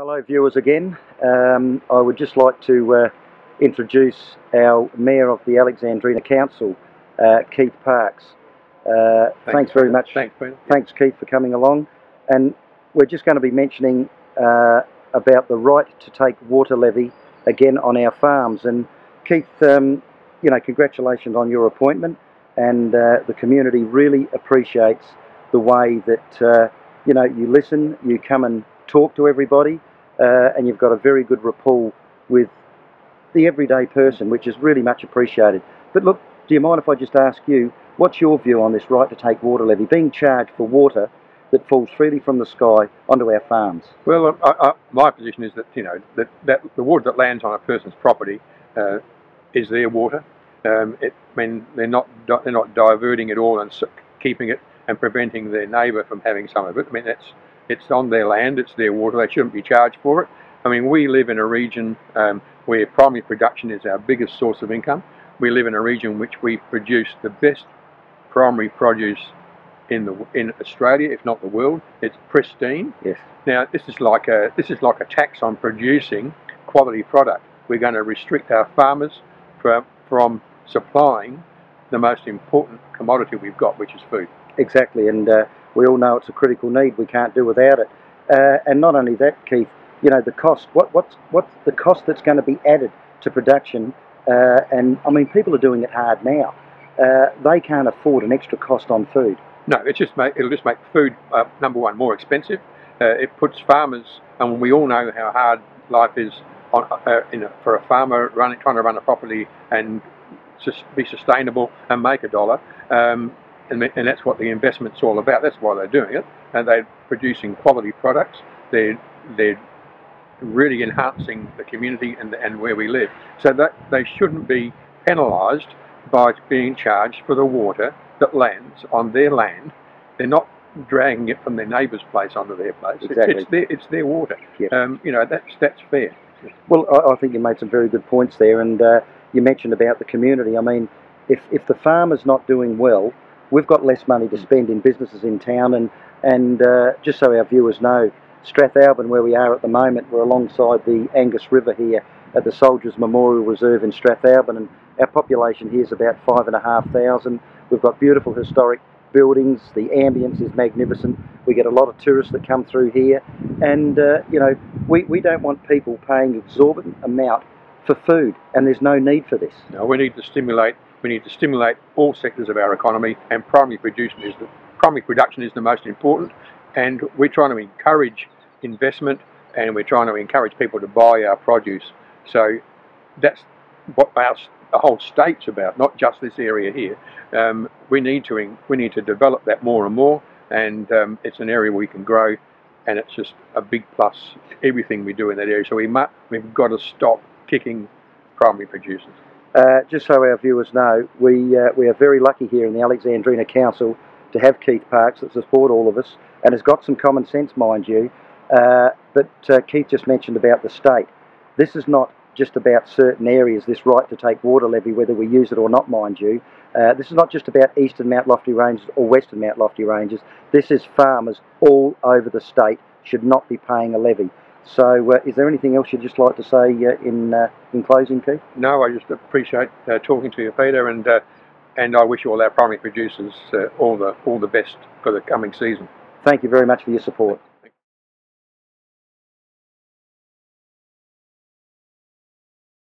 Hello viewers again. Um, I would just like to uh, introduce our Mayor of the Alexandrina Council, uh, Keith Parkes. Uh, thanks, thanks, very much. Thanks, Peter. Thanks Keith for coming along. And we're just going to be mentioning uh, about the right to take water levy again on our farms. And Keith, um, you know, congratulations on your appointment and uh, the community really appreciates the way that, uh, you know, you listen, you come and talk to everybody uh, and you've got a very good rapport with the everyday person, which is really much appreciated. But look, do you mind if I just ask you, what's your view on this right to take water levy, being charged for water that falls freely from the sky onto our farms? Well, I, I, my position is that you know that, that the water that lands on a person's property uh, is their water. Um, it, I mean, they're not they're not diverting it all and keeping it and preventing their neighbour from having some of it. I mean, that's it's on their land, it's their water, they shouldn't be charged for it. I mean, we live in a region um, where primary production is our biggest source of income. We live in a region which we produce the best primary produce in the in Australia, if not the world. It's pristine. Yes. Now, this is like a this is like a tax on producing quality product. We're going to restrict our farmers from from supplying the most important commodity we've got, which is food. Exactly, and uh, we all know it's a critical need. We can't do without it. Uh, and not only that, Keith, you know, the cost, what, what's, what's the cost that's going to be added to production? Uh, and I mean, people are doing it hard now. Uh, they can't afford an extra cost on food. No, it's just make, it'll just make food, uh, number one, more expensive. Uh, it puts farmers, and we all know how hard life is on, uh, a, for a farmer running, trying to run a property and be sustainable and make a dollar. Um, and, and that's what the investment's all about. That's why they're doing it, and they're producing quality products. They're they're really enhancing the community and, and where we live. So that they shouldn't be penalised by being charged for the water that lands on their land. They're not dragging it from their neighbour's place onto their place. Exactly. It's, it's their it's their water. Yep. Um, you know that's that's fair. Well, I, I, think you made some very good points there, and uh, you mentioned about the community. I mean, if if the farmer's not doing well, we've got less money to spend in businesses in town and, and uh, just so our viewers know, Strathalbyn where we are at the moment, we're alongside the Angas River here at the Soldiers Memorial Reserve in Strathalbyn and our population here is about five and a half thousand. We've got beautiful historic buildings, the ambience is magnificent, we get a lot of tourists that come through here and uh, you know we, we don't want people paying exorbitant amount for food and there's no need for this. No, we need to stimulate we need to stimulate all sectors of our economy, and primary production is the primary production is the most important. And we're trying to encourage investment, and we're trying to encourage people to buy our produce. So that's what our the whole state's about, not just this area here. Um, we need to we need to develop that more and more, and um, it's an area we can grow, and it's just a big plus. Everything we do in that area, so we must, we've got to stop kicking primary producers. Uh, just so our viewers know, we, uh, we are very lucky here in the Alexandrina Council to have Keith Parkes that support all of us and has got some common sense, mind you. Uh, but uh, Keith just mentioned about the state. This is not just about certain areas, this right to take water levy, whether we use it or not, mind you. Uh, this is not just about eastern Mount Lofty Ranges or western Mount Lofty Ranges. This is farmers all over the state should not be paying a levy. So, uh, is there anything else you'd just like to say uh, in uh, in closing, Keith? No, I just appreciate uh, talking to you, Peter, and uh, and I wish all our primary producers uh, all the all the best for the coming season. Thank you very much for your support.